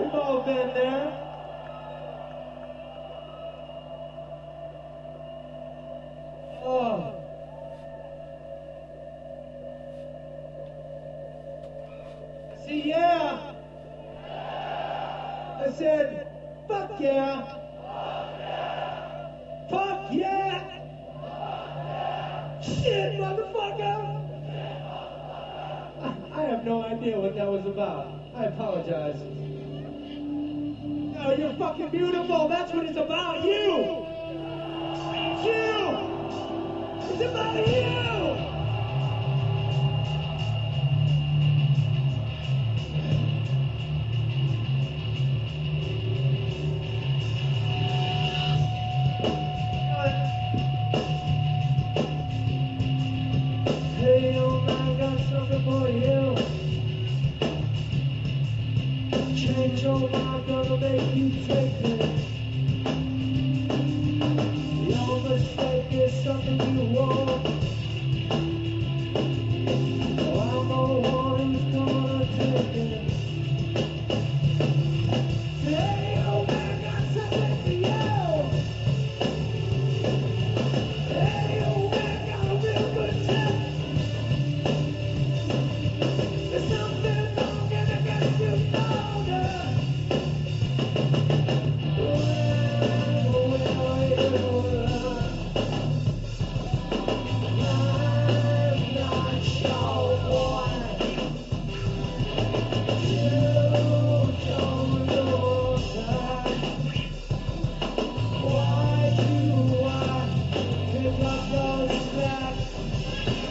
We've all been there. Oh. See, yeah. I said, fuck yeah. Fuck yeah. Shit, motherfucker. I have no idea what that was about. I apologize. Oh, you're fucking beautiful. That's what it's about. You. You. It's about you. Change your mind, gonna make you take it.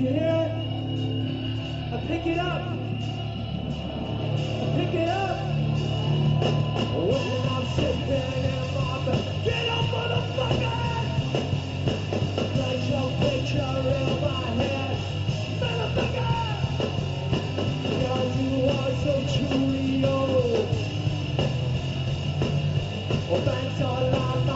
You hear it? I pick it up. I pick it up. When I'm sitting in my bed, get up, motherfucker! Got your picture in my head, motherfucker! God, you are so Julio. Oh, thanks a lot.